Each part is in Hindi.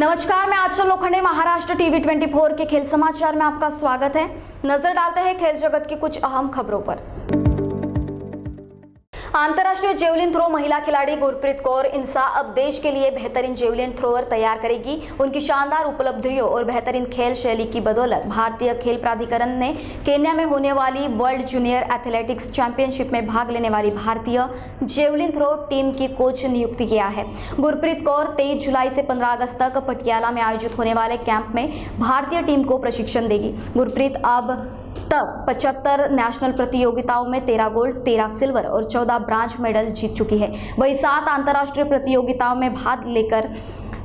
नमस्कार, मैं आचल लोखंडे, महाराष्ट्र टीवी 24 के खेल समाचार में आपका स्वागत है। नज़र डालते हैं खेल जगत की कुछ अहम खबरों पर। अंतर्राष्ट्रीय जेवलिन थ्रो महिला खिलाड़ी गुरप्रीत कौर इंसा अब देश के लिए बेहतरीन जेवलिन थ्रोअर तैयार करेगी। उनकी शानदार उपलब्धियों और बेहतरीन खेल शैली की बदौलत भारतीय खेल प्राधिकरण ने केन्या में होने वाली वर्ल्ड जूनियर एथलेटिक्स चैंपियनशिप में भाग लेने वाली भारतीय जेवलिन थ्रो टीम की कोच नियुक्त किया है। गुरप्रीत कौर तेईस जुलाई से पंद्रह अगस्त तक पटियाला में आयोजित होने वाले कैंप में भारतीय टीम को प्रशिक्षण देगी। गुरप्रीत अब तक 75 नेशनल प्रतियोगिताओं में 13 गोल्ड 13 सिल्वर और 14 ब्रांज मेडल जीत चुकी है। वही सात अंतर्राष्ट्रीय प्रतियोगिताओं में भाग लेकर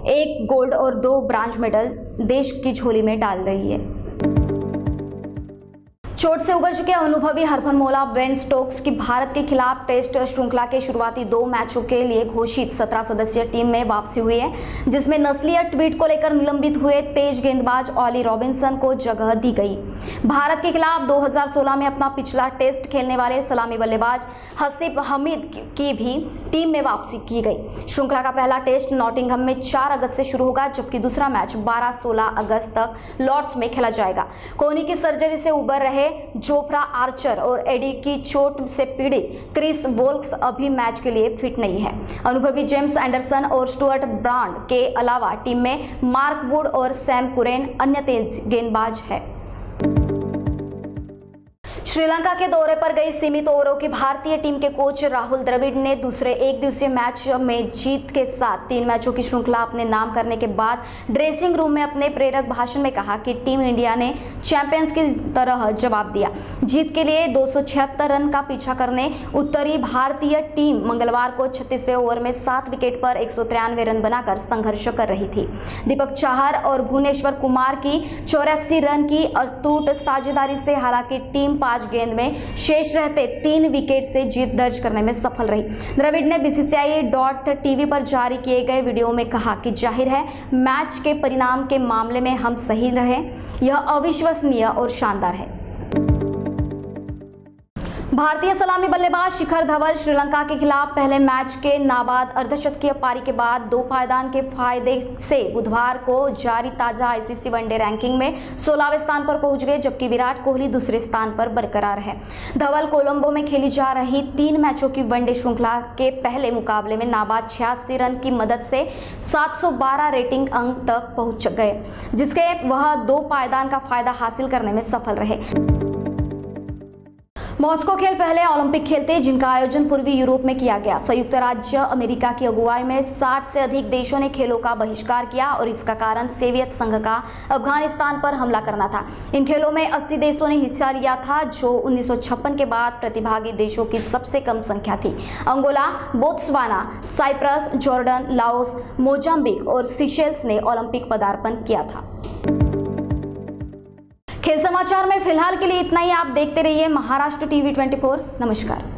एक गोल्ड और दो ब्रांज मेडल देश की झोली में डाल रही है। चोट से उबर चुके अनुभवी हरफनमौला बेन स्टोक्स की भारत के खिलाफ टेस्ट श्रृंखला के शुरुआती दो मैचों के लिए घोषित 17 सदस्यीय टीम में वापसी हुई है, जिसमें नस्लीय ट्वीट को लेकर निलंबित हुए तेज गेंदबाज ऑली रॉबिन्सन को जगह दी गई। भारत के खिलाफ 2016 में अपना पिछला टेस्ट खेलने वाले सलामी बल्लेबाज हसीब हमीद की भी टीम में वापसी की गई। श्रृंखला का पहला टेस्ट नॉटिंगहम में चार अगस्त से शुरू होगा, जबकि दूसरा मैच बारह सोलह अगस्त तक लॉर्ड्स में खेला जाएगा। कोहनी की सर्जरी से उबर रहे जोफ्रा आर्चर और एडी की चोट से पीड़ित क्रिस वोल्क्स अभी मैच के लिए फिट नहीं है। अनुभवी जेम्स एंडरसन और स्टुअर्ट ब्रांड के अलावा टीम में मार्क वुड और सैम कुरेन अन्य तेज गेंदबाज है। श्रीलंका के दौरे पर गई सीमित ओवरों की भारतीय टीम के कोच राहुल द्रविड़ ने दूसरे एक दिवसीय मैच में जीत के साथ तीन मैचों की श्रृंखला अपने नाम करने के बाद ड्रेसिंग रूम में अपने प्रेरक भाषण में कहा कि टीम इंडिया ने चैंपियंस की तरह जवाब दिया। जीत के लिए दो सौ छिहत्तर रन का पीछा करने उत्तरी भारतीय टीम मंगलवार को छत्तीसवें ओवर में सात विकेट पर एक सौ तिरानवे रन बनाकर संघर्ष कर रही थी। दीपक चाहर और भुवनेश्वर कुमार की चौरासी रन की अटूट साझेदारी से हालाँकि टीम पाँच गेंद में शेष रहते तीन विकेट से जीत दर्ज करने में सफल रही। द्रविड़ ने बीसीसीआई डॉट टीवी पर जारी किए गए वीडियो में कहा कि ज़ाहिर है, मैच के परिणाम के मामले में हम सही रहे। यह अविश्वसनीय और शानदार है। भारतीय सलामी बल्लेबाज शिखर धवल श्रीलंका के खिलाफ पहले मैच के नाबाद अर्धशतकीय पारी के बाद दो पायदान के फ़ायदे से बुधवार को जारी ताज़ा आईसीसी वनडे रैंकिंग में 16वें स्थान पर पहुँच गए, जबकि विराट कोहली दूसरे स्थान पर बरकरार है। धवल कोलंबो में खेली जा रही तीन मैचों की वनडे श्रृंखला के पहले मुकाबले में नाबाद छियासी रन की मदद से 712 रेटिंग अंक तक पहुँच गए, जिसके वह दो पायदान का फ़ायदा हासिल करने में सफल रहे। मॉस्को खेल पहले ओलंपिक खेल थे जिनका आयोजन पूर्वी यूरोप में किया गया। संयुक्त राज्य अमेरिका की अगुवाई में 60 से अधिक देशों ने खेलों का बहिष्कार किया और इसका कारण सोवियत संघ का अफ़गानिस्तान पर हमला करना था। इन खेलों में 80 देशों ने हिस्सा लिया था, जो 1956 के बाद प्रतिभागी देशों की सबसे कम संख्या थी। Angola, Botswana, Cyprus, Jordan, Laos, Mozambique और सिशेल्स ने ओलंपिक पदार्पण किया था। खेल समाचार में फ़िलहाल के लिए इतना ही। आप देखते रहिए महाराष्ट्र टीवी 24 नमस्कार।